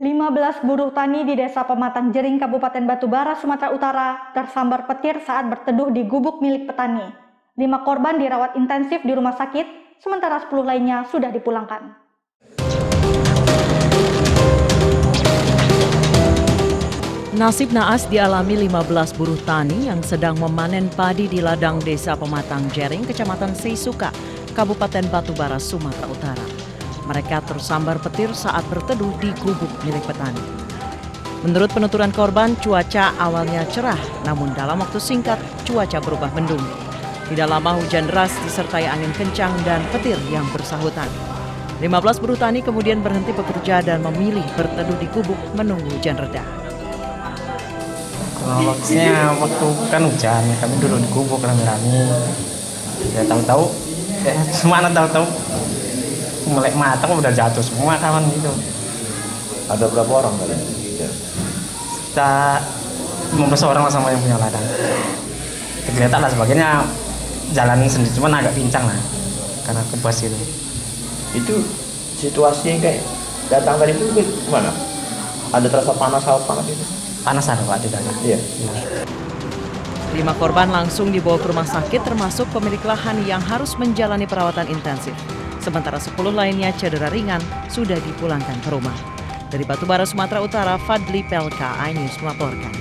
15 buruh tani di Desa Pematang Jering, Kabupaten Batubara, Sumatera Utara tersambar petir saat berteduh di gubuk milik petani. Lima korban dirawat intensif di rumah sakit, sementara 10 lainnya sudah dipulangkan. Nasib naas dialami 15 buruh tani yang sedang memanen padi di ladang desa Pematang Jering, Kecamatan Seisuka, Kabupaten Batubara, Sumatera Utara. Mereka tersambar petir saat berteduh di gubuk milik petani. Menurut penuturan korban, cuaca awalnya cerah, namun dalam waktu singkat cuaca berubah mendung. Tidak lama hujan deras disertai angin kencang dan petir yang bersahutan. 15 buruh tani kemudian berhenti bekerja dan memilih berteduh di gubuk menunggu hujan reda. Kronologisnya waktu kan hujan, kami dulu di gubuk rame-rame. Ya tahu-tahu, ya tahu-tahu melek mata kok udah jatuh semua kawan gitu. Ada berapa orang kalian? Kita 15 orang lah sama yang punya ladang. Kelihatan lah sebagainya jalan sendiri, cuman agak pincang lah karena kebas itu. Itu situasinya kayak datang tadi itu gimana? Ada terasa panas atau panas itu? Panas ada pak di dalam. Iya. Lima korban langsung dibawa ke rumah sakit termasuk pemilik lahan yang harus menjalani perawatan intensif. Sementara 10 lainnya cedera ringan sudah dipulangkan ke rumah. Dari Batubara, Sumatera Utara, Fadli Pelka, iNews melaporkan.